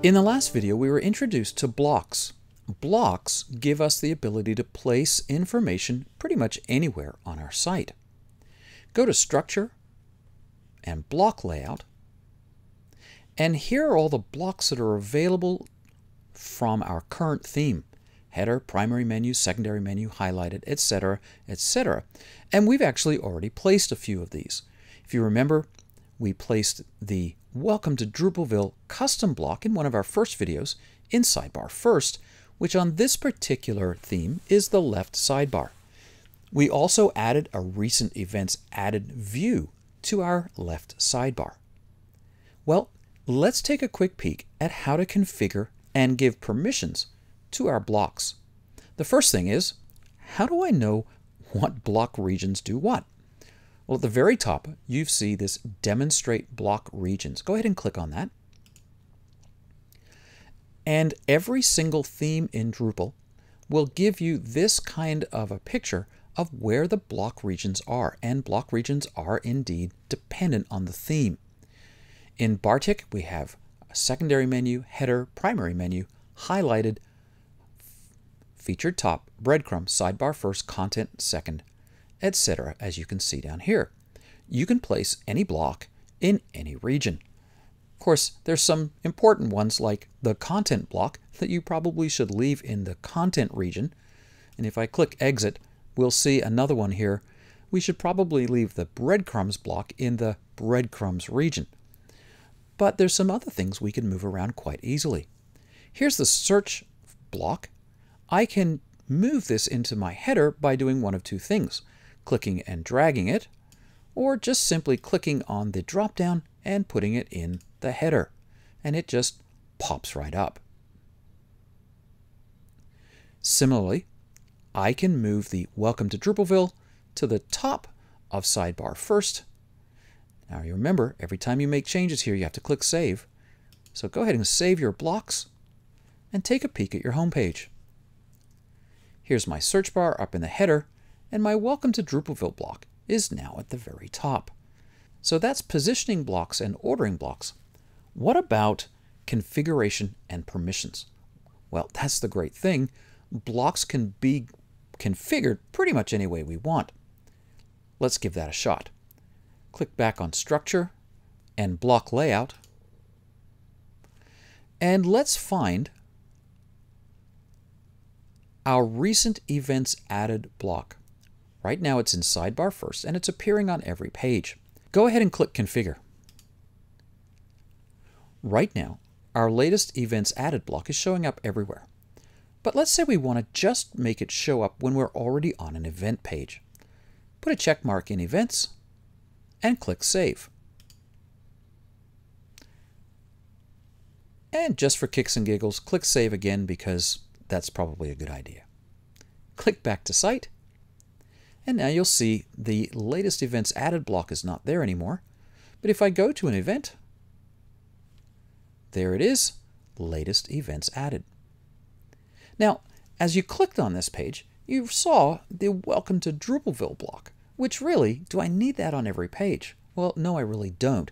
In the last video, we were introduced to blocks. Blocks give us the ability to place information pretty much anywhere on our site. Go to Structure and Block Layout, and here are all the blocks that are available from our current theme. Header, primary menu, secondary menu, highlighted, etc., etc. And we've actually already placed a few of these. If you remember, we placed the Welcome to Drupalville custom block in one of our first videos in Sidebar First, which on this particular theme is the left sidebar. We also added a recent events added view to our left sidebar. Well, let's take a quick peek at how to configure and give permissions to our blocks. The first thing is, how do I know what block regions do what? Well, at the very top, you see this Demonstrate Block Regions. Go ahead and click on that. And every single theme in Drupal will give you this kind of a picture of where the block regions are. And block regions are indeed dependent on the theme. In Bartik, we have a secondary menu, header, primary menu, highlighted, featured top, breadcrumb, sidebar first, content second, etc., as you can see down here. You can place any block in any region. Of course, there's some important ones like the content block that you probably should leave in the content region. And if I click exit, we'll see another one here. We should probably leave the breadcrumbs block in the breadcrumbs region. But there's some other things we can move around quite easily. Here's the search block. I can move this into my header by doing one of two things clicking and dragging it, or just simply clicking on the dropdown and putting it in the header, and it just pops right up. Similarly, I can move the Welcome to Drupalville to the top of sidebar first. Now you remember, every time you make changes here, you have to click Save. So go ahead and save your blocks and take a peek at your home page. Here's my search bar up in the header, and my Welcome to Drupalville block is now at the very top. So that's positioning blocks and ordering blocks. What about configuration and permissions? Well, that's the great thing. Blocks can be configured pretty much any way we want. Let's give that a shot. Click back on Structure and Block Layout. And let's find our recent events added block. Right now it's in sidebar first and it's appearing on every page. Go ahead and click Configure. Right now, our latest events added block is showing up everywhere. But let's say we want to just make it show up when we're already on an event page. Put a check mark in Events and click Save. And just for kicks and giggles, click Save again because that's probably a good idea. Click back to Site and now you'll see the latest events added block is not there anymore. But if I go to an event, there it is, latest events added. Now, as you clicked on this page, you saw the Welcome to Drupalville block, which really, do I need that on every page? Well, no, I really don't.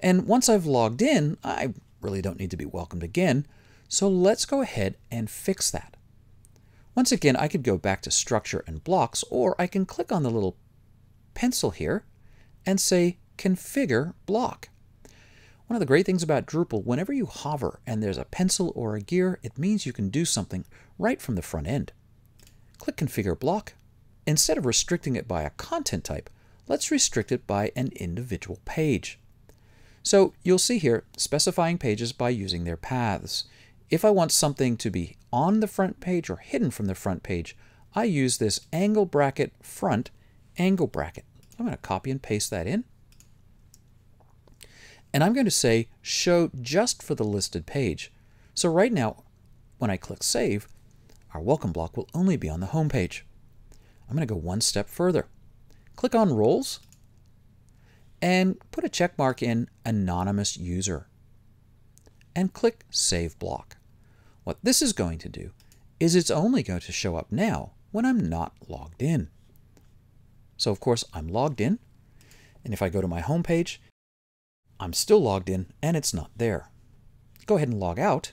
And once I've logged in, I really don't need to be welcomed again. So let's go ahead and fix that. Once again, I could go back to structure and blocks, or I can click on the little pencil here and say configure block. One of the great things about Drupal, whenever you hover and there's a pencil or a gear, it means you can do something right from the front end. Click configure block. Instead of restricting it by a content type, let's restrict it by an individual page. So you'll see here specifying pages by using their paths. If I want something to be on the front page or hidden from the front page, I use this angle bracket front angle bracket. I'm going to copy and paste that in. And I'm going to say show just for the listed page. So right now, when I click save, our welcome block will only be on the home page. I'm going to go one step further. Click on roles and put a check mark in anonymous user and click save block. What this is going to do is it's only going to show up now when I'm not logged in. So of course I'm logged in, and if I go to my home page, I'm still logged in and it's not there. go ahead and log out.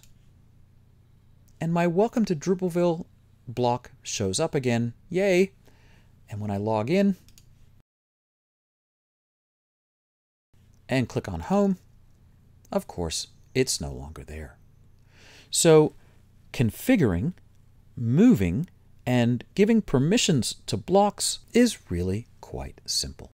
And my Welcome to Drupalville block shows up again. Yay! And when I log in and click on Home, of course, it's no longer there. So configuring, moving, and giving permissions to blocks is really quite simple.